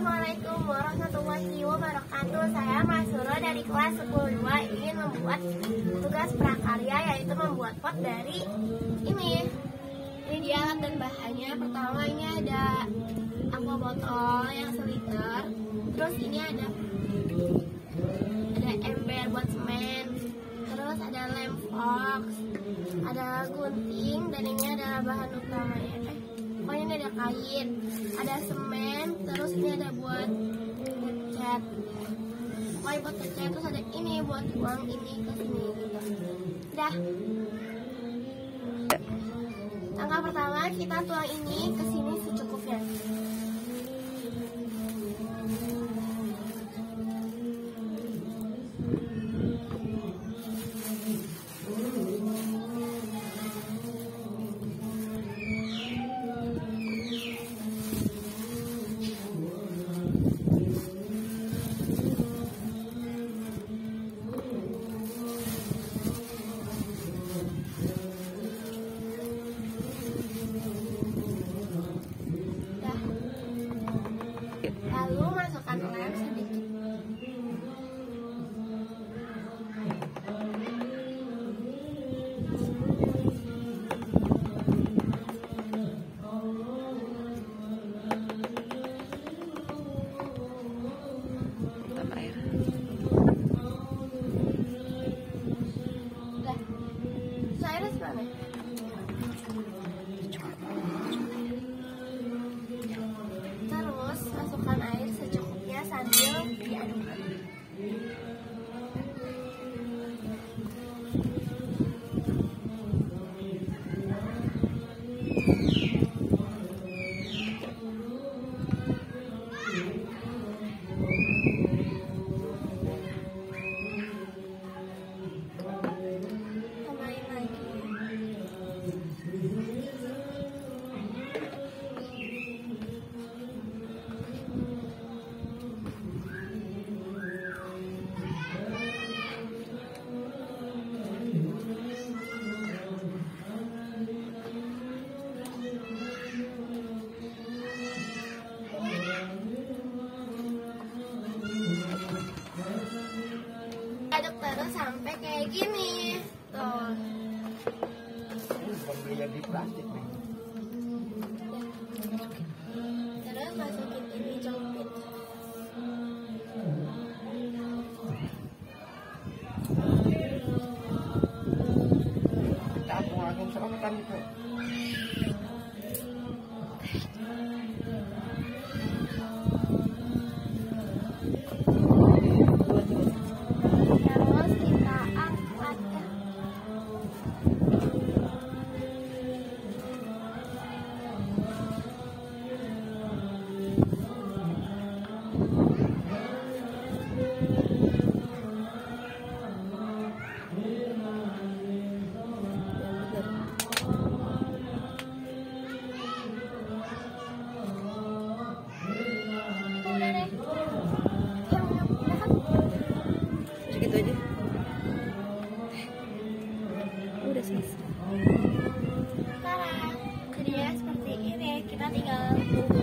Assalamualaikum warahmatullahi wabarakatuh. Saya Masuro dari kelas 10 ingin membuat tugas prakarya yaitu membuat pot dari ini. Ini dia alat dan bahannya. Pertama ini ada aqua botol yang seliter. Terus ini ada ada ember buat semen. Terus ada lem fox, ada gunting dan ini adalah bahan utamanya. Eh, pokoknya ini ada kain, ada semen, terus ini ada buat cat. Pokoknya buat cat terus ada ini buat uang ini ke sini gitu. Dah. Langkah pertama kita tuang ini ke sini Thank you. Gini. Tuh. pembelian di plastik nih. Terus masukin ini jepit. Kita langsung langsung serahkan itu. Thank you.